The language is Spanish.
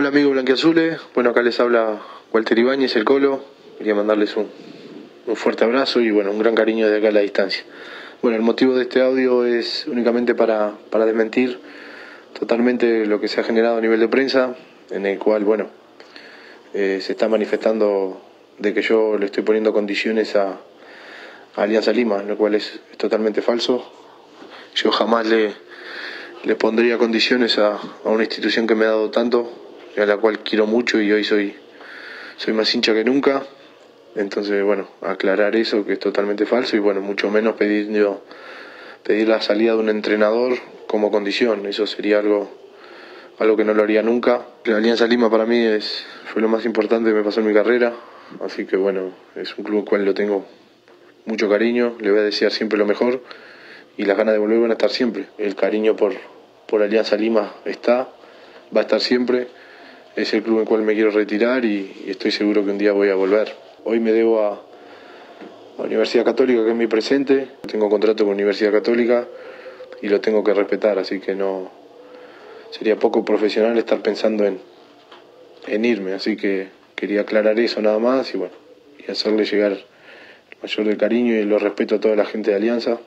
Hola amigos blanquiazules, bueno acá les habla Walter Ibáñez, el Colo, quería mandarles un, un fuerte abrazo y bueno, un gran cariño de acá a la distancia. Bueno, el motivo de este audio es únicamente para, para desmentir totalmente lo que se ha generado a nivel de prensa, en el cual, bueno, eh, se está manifestando de que yo le estoy poniendo condiciones a, Alianza Lima, lo cual es, es totalmente falso. Yo jamás le, le pondría condiciones a, a una institución que me ha dado tanto, a la cual quiero mucho y hoy soy, soy más hincha que nunca. Entonces, bueno, aclarar eso que es totalmente falso y bueno, mucho menos pedir, pedir la salida de un entrenador como condición. Eso sería algo, algo que no lo haría nunca. La Alianza Lima para mí es, fue lo más importante que me pasó en mi carrera. Así que bueno, es un club al cual lo tengo mucho cariño, le voy a desear siempre lo mejor y las ganas de volver van a estar siempre. El cariño por, por Alianza Lima está, va a estar siempre. Es el club en el cual me quiero retirar y, estoy seguro que un día voy a volver. Hoy me debo a, a Universidad Católica, que es mi presente. Tengo contrato con Universidad Católica y lo tengo que respetar, así que no sería poco profesional estar pensando en, en irme. Así que quería aclarar eso nada más y bueno, y hacerle llegar el mayor del cariño y el respeto a toda la gente de Alianza.